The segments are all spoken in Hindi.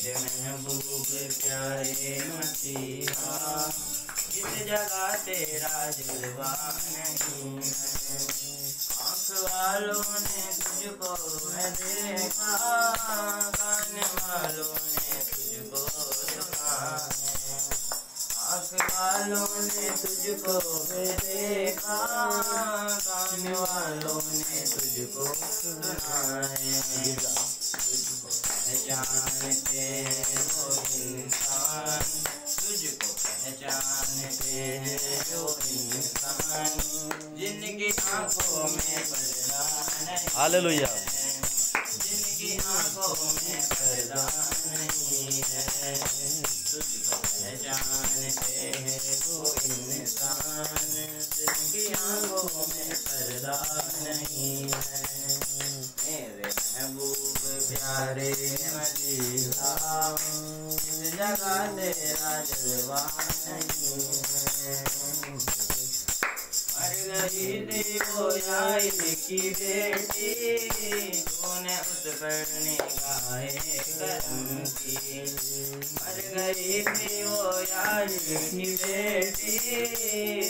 महबूब प्यारे मसीहा जिस जगह तेरा जलवा नहीं है आँख वालों ने तुझको है देखा कान वालों ने तुझको सुना है आँख वालों ने तुझको है देखा, कान वालों ने तुझको सुना है। पहचानते हो इंसान। तुझको पहचानते हैं जो इंसान। जिनकी आँखों में पर्दा नहीं हालेलुया। जिनकी आँखों में पर्दा नहीं है। तुझको पहचानते हैं वो इंसान। जिनकी आँखों में पर्दा नहीं है। प्यारे मजीरा इस जगह तेरा जलवा नहीं है। गई थी वो यार की बेटी तूने उस पर निगाहे करम की मर गई थी वो यार की बेटी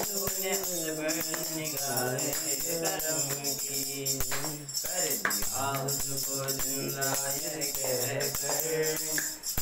तूने उस पर निगाहे करम की कर दिया उसको ज़िंदा ये कर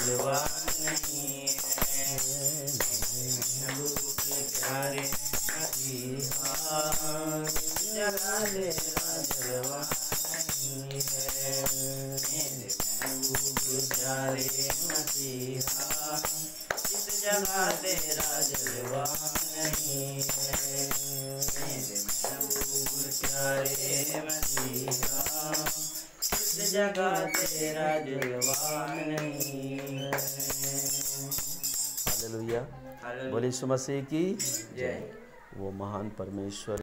जलवा नहीं महबूब प्यारे किस जगह नहीं है मेरे महबूब प्यारे मसीहा जलवा नहीं है। मेरे महबूब प्यारे मसीहा जगह तेरा जलवा नहीं है हालेलुया। हालेलुया। बोले सुमसी की? जय। वो महान परमेश्वर